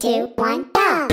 two, one, go!